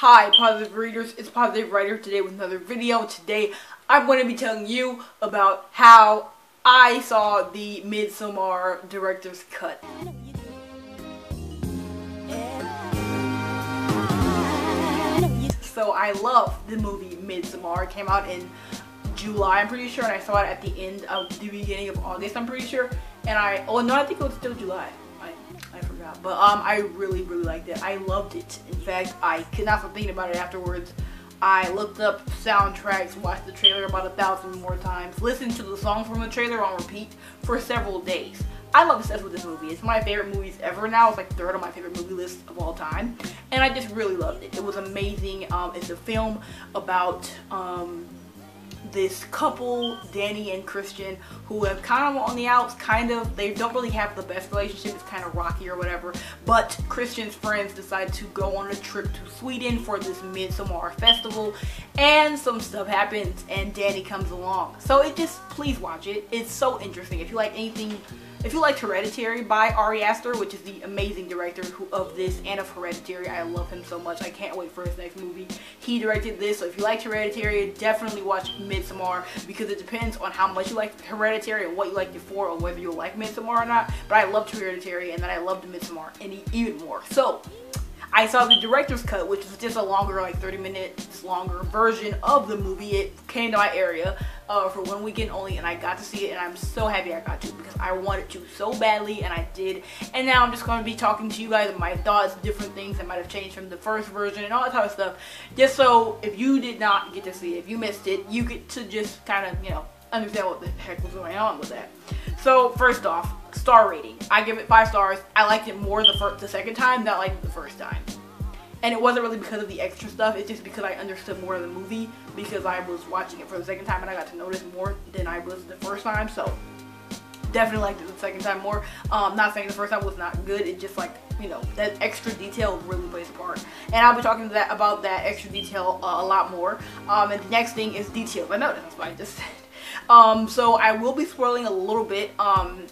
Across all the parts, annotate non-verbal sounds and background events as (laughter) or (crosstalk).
Hi positive readers, it's Positive Writer today with another video. Today I'm going to be telling you about how I saw the Midsommar director's cut. So I love the movie Midsommar. It came out in July, I'm pretty sure, and I saw it at the end of the beginning of August, I'm pretty sure. And I, oh no, I think it was still July. I, forgot. But um, I really, really liked it. I loved it. In fact, I could not stop thinking about it afterwards. I looked up soundtracks, watched the trailer about a thousand more times, listened to the song from the trailer on repeat for several days. I'm obsessed with this movie. It's my favorite movies ever now. It's like third on my favorite movie list of all time. And I just really loved it. It was amazing. Um, it's a film about um, this couple, Danny and Christian, who have kind of on the outs, kind of, they don't really have the best relationship, it's kind of rocky or whatever, but Christian's friends decide to go on a trip to Sweden for this Midsommar festival, and some stuff happens, and Danny comes along. So it just, please watch it. It's so interesting. If you like anything if you liked Hereditary by Ari Aster, which is the amazing director who, of this and of Hereditary, I love him so much. I can't wait for his next movie. He directed this, so if you liked Hereditary, definitely watch Midsommar because it depends on how much you like Hereditary and what you liked it for or whether you'll like Midsommar or not. But I loved Hereditary and then I loved Midsommar and even more. So, I saw the director's cut, which was just a longer, like 30 minutes longer version of the movie. It came to my area uh, for one weekend only, and I got to see it, and I'm so happy I got to because I wanted to so badly, and I did. And now I'm just going to be talking to you guys my thoughts, different things that might have changed from the first version, and all that type of stuff. Just so if you did not get to see it, if you missed it, you get to just kind of, you know, understand what the heck was going on with that. So first off, star rating. I give it five stars. I liked it more the first, the second time liked it the first time. And it wasn't really because of the extra stuff. It's just because I understood more of the movie because I was watching it for the second time and I got to notice more than I was the first time. So definitely liked it the second time more. Um, not saying the first time was not good. It just like you know that extra detail really plays a part. And I'll be talking that about that extra detail uh, a lot more. Um, and the next thing is details. I know that's what I just said. (laughs) Um, so I will be swirling a little bit. Um,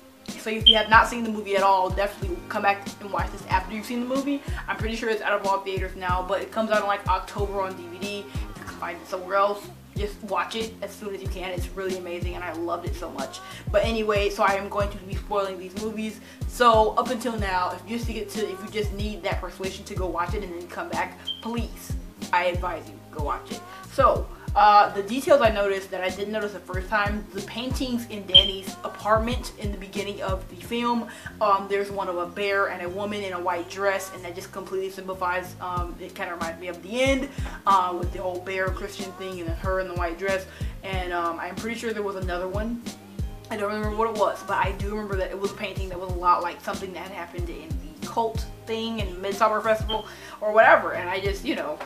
so if you have not seen the movie at all, definitely come back and watch this after you've seen the movie. I'm pretty sure it's out of all theaters now, but it comes out in like October on DVD. If you can find it somewhere else, just watch it as soon as you can. It's really amazing and I loved it so much. But anyway, so I am going to be spoiling these movies. So up until now, if you just get to if you just need that persuasion to go watch it and then come back, please, I advise you, go watch it. So uh, the details I noticed that I didn't notice the first time, the paintings in Danny's apartment in the beginning of the film, um, there's one of a bear and a woman in a white dress and that just completely symbolifies, um, it kind of reminds me of the end uh, with the whole bear Christian thing and then her in the white dress and um, I'm pretty sure there was another one I don't remember what it was, but I do remember that it was a painting that was a lot like something that happened in the cult thing in Midsummer Festival or whatever. And I just, you know,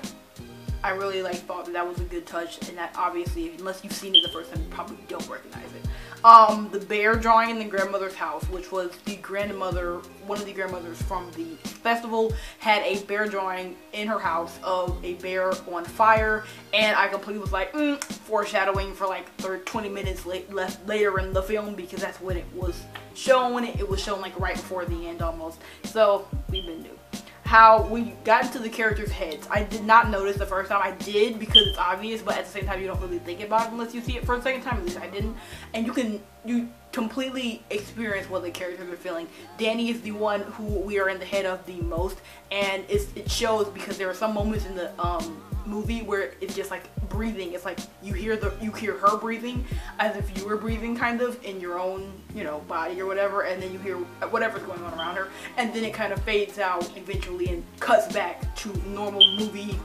I really like thought that that was a good touch and that obviously unless you've seen it the first time you probably don't recognize it. Um, the bear drawing in the grandmother's house which was the grandmother, one of the grandmothers from the festival had a bear drawing in her house of a bear on fire and I completely was like mm, foreshadowing for like 30, 20 minutes late, left later in the film because that's when it was shown. It was shown like right before the end almost. So we've been new how we got into the characters' heads. I did not notice the first time. I did because it's obvious, but at the same time, you don't really think about it unless you see it for a second time. At least I didn't. And you can you completely experience what the characters are feeling. Danny is the one who we are in the head of the most, and it shows because there are some moments in the um movie where it's just like breathing. It's like you hear the you hear her breathing as if you were breathing kind of in your own, you know, body or whatever and then you hear whatever's going on around her and then it kind of fades out eventually and cuts back to normal movie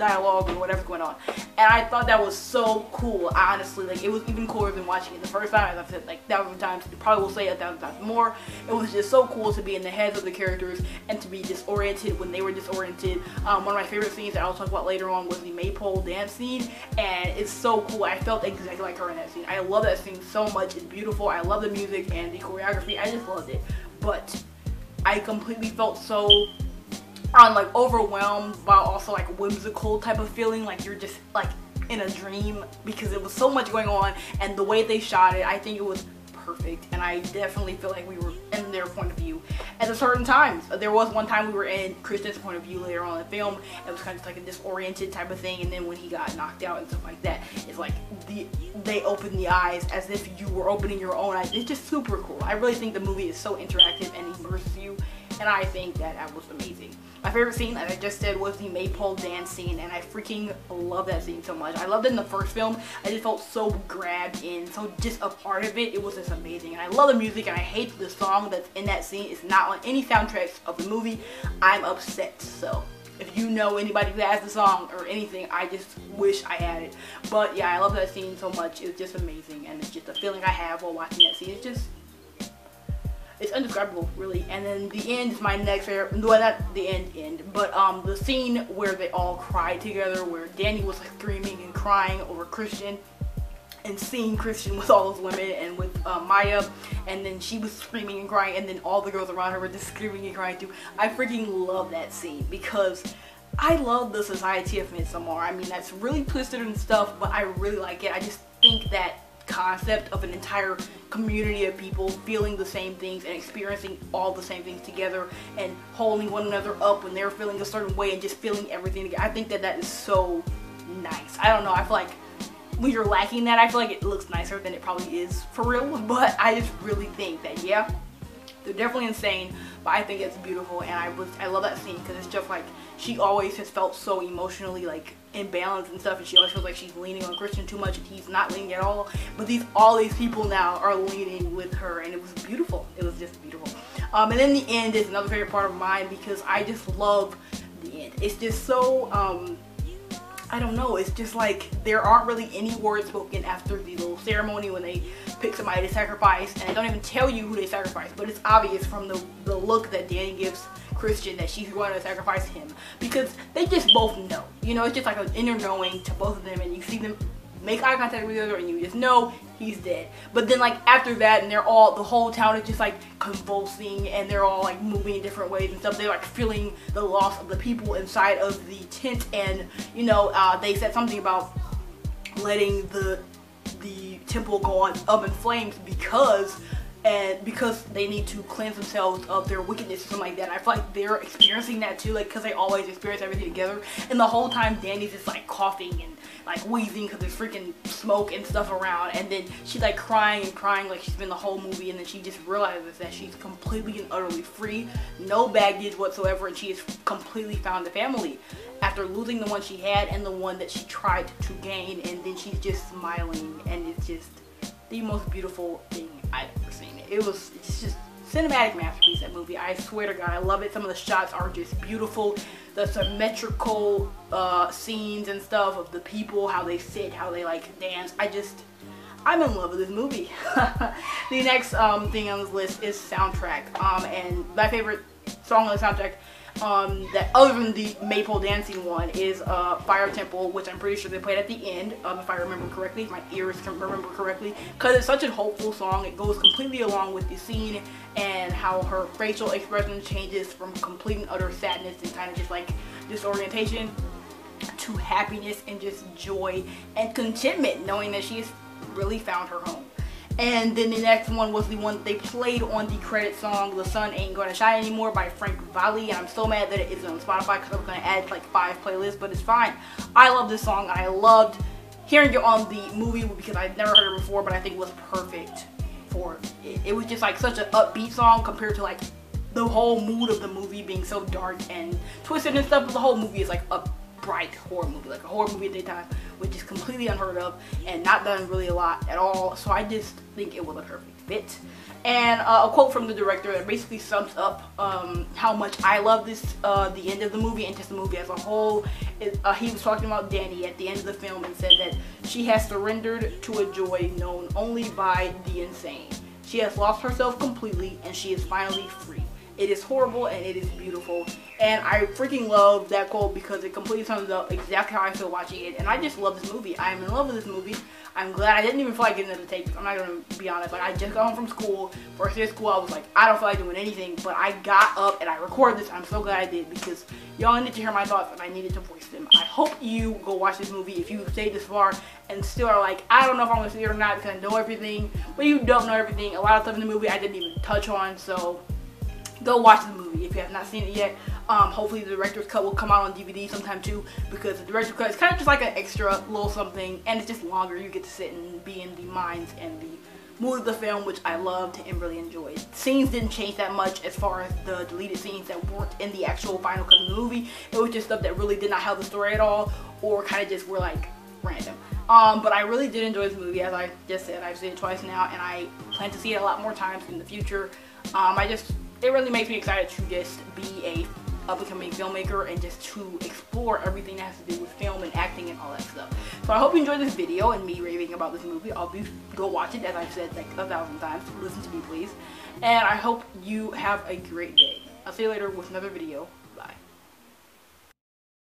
dialogue or whatever's going on. And I thought that was so cool, honestly. Like, it was even cooler than watching it the first time, as I've said like thousand times. probably will say a thousand times more. It was just so cool to be in the heads of the characters and to be disoriented when they were disoriented. Um, one of my favorite scenes that I'll talk about later on was the maypole dance scene. And it's so cool. I felt exactly like her in that scene. I love that scene so much. It's beautiful. I love the music and the choreography. I just loved it. But I completely felt so I'm like overwhelmed while also like whimsical type of feeling like you're just like in a dream because it was so much going on and the way they shot it I think it was perfect and I definitely feel like we were in their point of view at a certain times. There was one time we were in Christian's point of view later on in the film. It was kind of like a disoriented type of thing, and then when he got knocked out and stuff like that, it's like the they open the eyes as if you were opening your own eyes. It's just super cool. I really think the movie is so interactive and immerses you, and I think that that was amazing. My favorite scene, as I just said, was the maypole dance scene, and I freaking love that scene so much. I loved it in the first film. I just felt so grabbed in, so just a part of it. It was just amazing, and I love the music, and I hate the song that's in that scene. It's not on any soundtracks of the movie. I'm upset, so if you know anybody who has the song or anything, I just wish I had it. But yeah, I love that scene so much. It's just amazing, and it's just a feeling I have while watching that scene. It's just it's indescribable really and then the end is my next favorite well not the end end but um the scene where they all cried together where danny was like screaming and crying over christian and seeing christian with all those women and with uh, maya and then she was screaming and crying and then all the girls around her were just screaming and crying too i freaking love that scene because I love the Society of Midsommar. I mean, that's really twisted and stuff, but I really like it. I just think that concept of an entire community of people feeling the same things and experiencing all the same things together and holding one another up when they're feeling a certain way and just feeling everything together. I think that that is so nice. I don't know. I feel like when you're lacking that, I feel like it looks nicer than it probably is for real. But I just really think that, yeah, they're definitely insane, but I think it's beautiful and I was I love that scene because it's just like she always has felt so emotionally like imbalanced and stuff and she always feels like she's leaning on Christian too much and he's not leaning at all. But these all these people now are leaning with her and it was beautiful. It was just beautiful. Um, and then the end is another favorite part of mine because I just love the end. It's just so um, I don't know, it's just like there aren't really any words spoken after the little ceremony when they pick somebody to sacrifice and they don't even tell you who they sacrifice, but it's obvious from the, the look that Danny gives Christian that she's going to sacrifice him because they just both know. You know, it's just like an inner knowing to both of them and you see them make eye contact with each other and you just know he's dead. But then like after that and they're all, the whole town is just like convulsing and they're all like moving in different ways and stuff. They're like feeling the loss of the people inside of the tent and you know, uh, they said something about letting the the temple go on up in flames because and because they need to cleanse themselves of their wickedness or something like that. I feel like they're experiencing that too, like because they always experience everything together. And the whole time Danny's just like coughing and like wheezing because there's freaking smoke and stuff around. And then she's like crying and crying like she's been the whole movie. And then she just realizes that she's completely and utterly free, no baggage whatsoever, and she has completely found a family after losing the one she had and the one that she tried to gain. And then she's just smiling, and it's just the most beautiful thing I've ever seen. It. It was it's just cinematic masterpiece that movie. I swear to god i love it. Some of the shots are just beautiful. The symmetrical uh, scenes and stuff of the people how they sit how they like dance. I just i'm in love with this movie. (laughs) The next um, thing on this list is soundtrack. Um, and my favorite song on the soundtrack um, that other than the Maypole dancing one is uh, Fire Temple, which I'm pretty sure they played at the end, um, if I remember correctly, if my ears can remember correctly, because it's such a hopeful song. It goes completely along with the scene and how her facial expression changes from complete and utter sadness and kind of just like disorientation to happiness and just joy and contentment, knowing that she has really found her home. And then the next one was the one they played on the credit song, The Sun Ain't Gonna Shine Anymore by Frank Valli. And I'm so mad that it isn't on Spotify because I was gonna add like five playlists, but it's fine. I love this song. I loved hearing it on the movie because I'd never heard it before, but I think it was perfect for it. It was just like such an upbeat song compared to like the whole mood of the movie being so dark and twisted and stuff, but the whole movie is like a bright horror movie, like a horror movie at daytime which is completely unheard of and not done really a lot at all. So I just think it was a perfect fit. And uh, a quote from the director that basically sums up um, how much I love this, uh, the end of the movie and just the movie as a whole. It, uh, he was talking about Danny at the end of the film and said that she has surrendered to a joy known only by the insane. She has lost herself completely and she is finally free. It is horrible and it is beautiful. And I freaking love that quote because it completely sums up exactly how I feel watching it. And I just love this movie. I am in love with this movie. I'm glad I didn't even feel like getting into the tape. I'm not gonna be honest. Like I just got home from school. First day of school, I was like, I don't feel like doing anything. But I got up and I recorded this. I'm so glad I did because y'all need to hear my thoughts and I needed to voice them. I hope you go watch this movie if you stayed this far and still are like, I don't know if I'm gonna see it or not because I know everything. But you don't know everything. A lot of stuff in the movie I didn't even touch on. So go watch the movie if you have not seen it yet. Um, hopefully the director's cut will come out on DVD sometime too because the director's cut is kind of just like an extra little something and it's just longer. You get to sit and be in the minds and the mood of the film which I loved and really enjoyed. Scenes didn't change that much as far as the deleted scenes that weren't in the actual final cut of the movie. It was just stuff that really did not help the story at all or kind of just were like random. Um, but I really did enjoy this movie as I just said. I've seen it twice now and I plan to see it a lot more times in the future. Um, I just it really makes me excited to just be a up-and-coming filmmaker and just to explore everything that has to do with film and acting and all that stuff. So I hope you enjoyed this video and me raving about this movie. I'll be go watch it as I've said like a thousand times. Listen to me please. And I hope you have a great day. I'll see you later with another video.